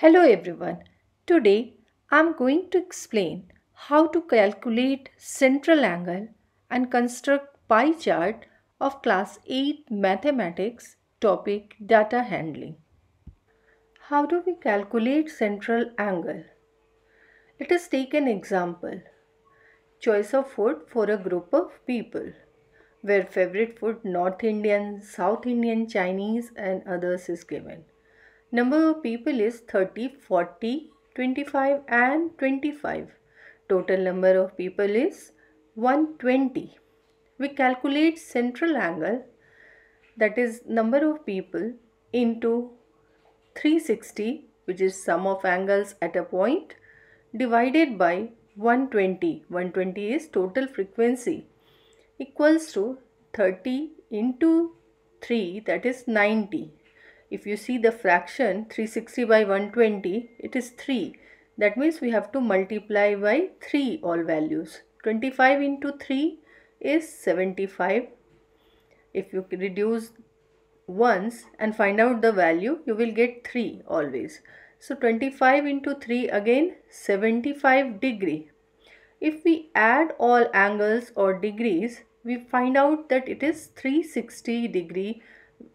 Hello everyone. Today I'm going to explain how to calculate central angle and construct pie chart of class 8 mathematics topic data handling. How do we calculate central angle? Let us take an example. Choice of food for a group of people where favorite food North Indian, South Indian, Chinese and others is given. Number of people is 30, 40, 25 and 25. Total number of people is 120. We calculate central angle that is number of people into 360 which is sum of angles at a point divided by 120. 120 is total frequency equals to 30 into 3 that is 90 if you see the fraction 360 by 120 it is 3 that means we have to multiply by 3 all values. 25 into 3 is 75 if you reduce once and find out the value you will get 3 always. So 25 into 3 again 75 degree. If we add all angles or degrees we find out that it is 360 degree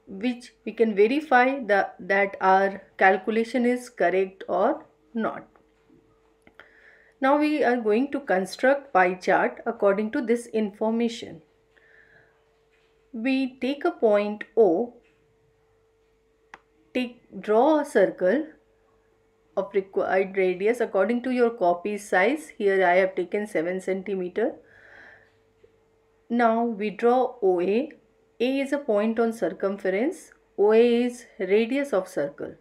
which we can verify the, that our calculation is correct or not. Now we are going to construct pie chart according to this information. We take a point O, take, draw a circle of required radius according to your copy size. Here I have taken 7 centimeter. Now we draw OA a is a point on circumference, OA is radius of circle.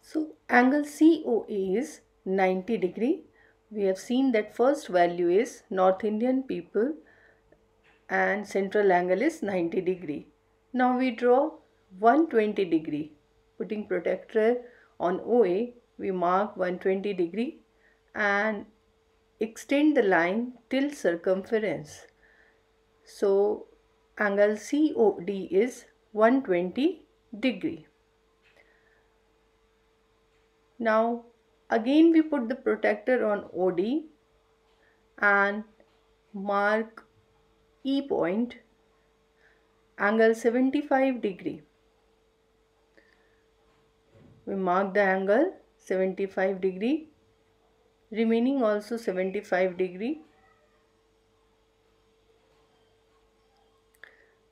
So angle COA is 90 degree. We have seen that first value is North Indian people and central angle is 90 degree. Now we draw 120 degree. Putting protractor on OA, we mark 120 degree and extend the line till circumference. So angle COD is 120 degree. Now again we put the protractor on OD and mark E point angle 75 degree. We mark the angle 75 degree remaining also 75 degree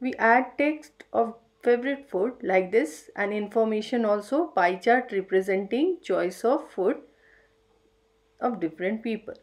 we add text of favorite food like this and information also pie chart representing choice of food of different people